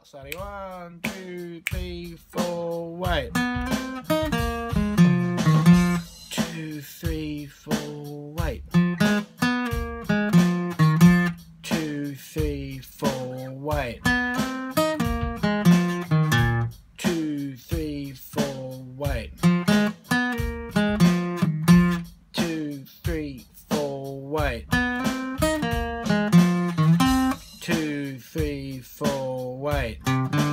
out. So one, two, three, four, wait. Two, three, four, wait. right.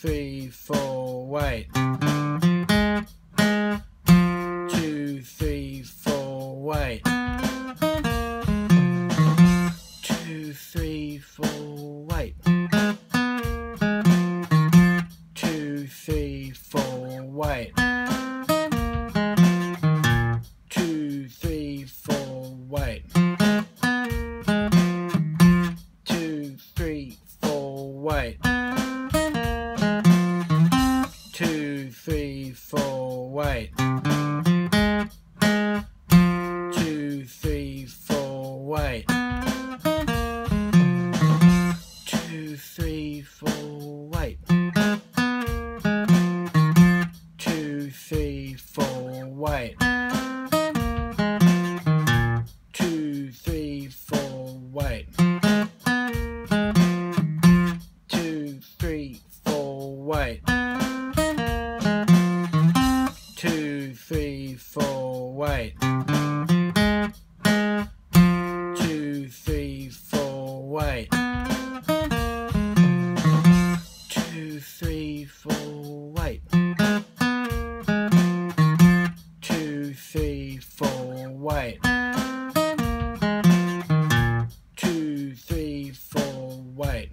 three, four, wait. Two, three, four, wait. Two, three. wait. wait. Two, three, four, wait. Two, three, four, wait. Two, three, four, wait. Two, three, four, wait.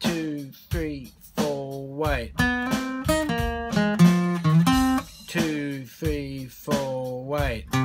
Two, three, four, wait. right.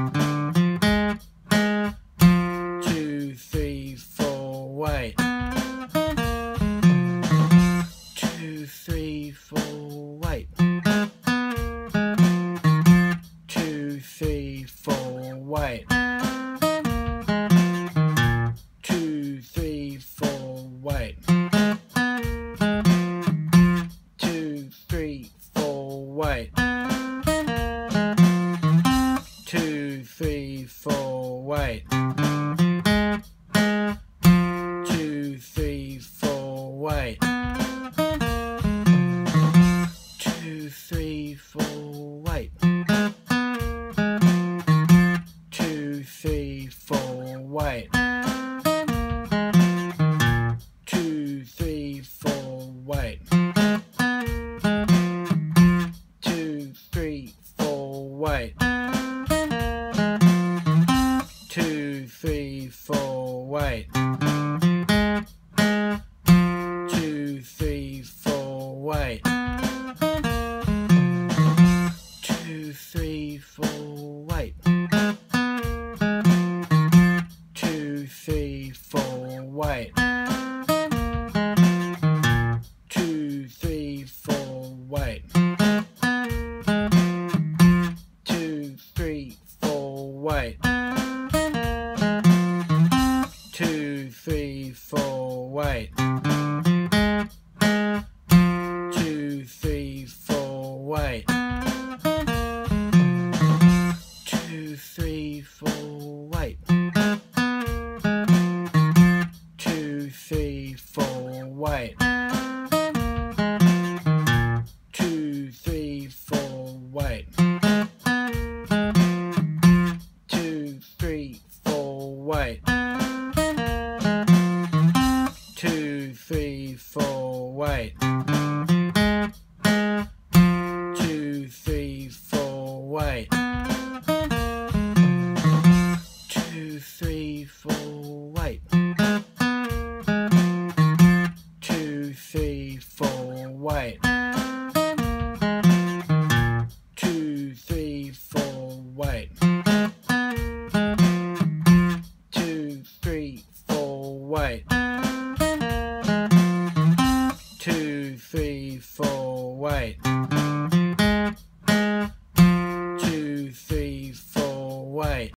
wait. Two, three, four, wait. Two, three, four, wait. Two, three, four, wait. Two, three, four. three, four, wait.